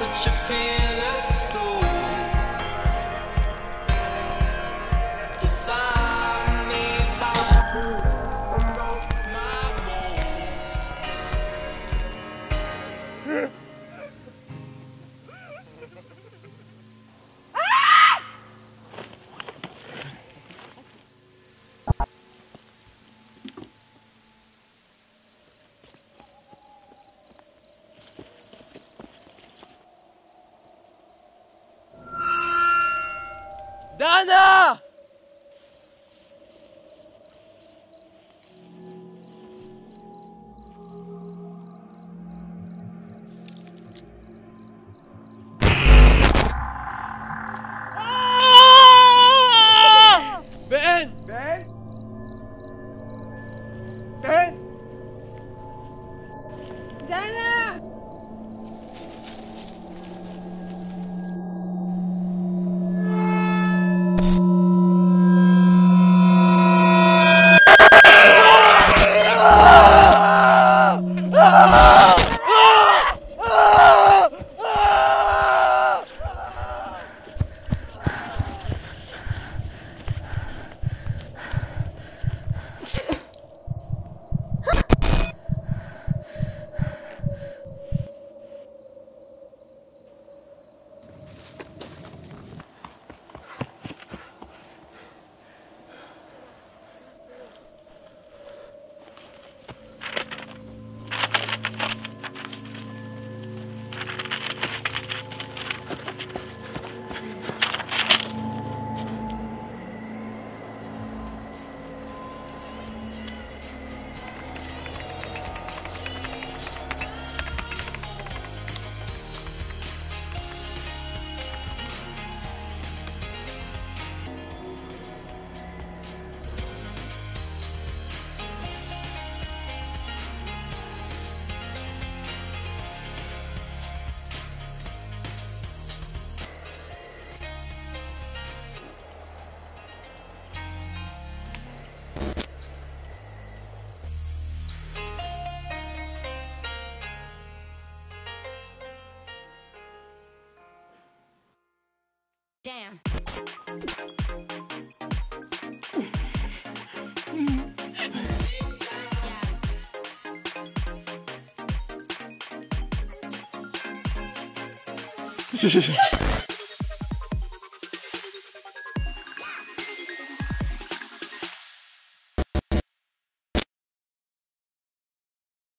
such a fearless دانا! Damn.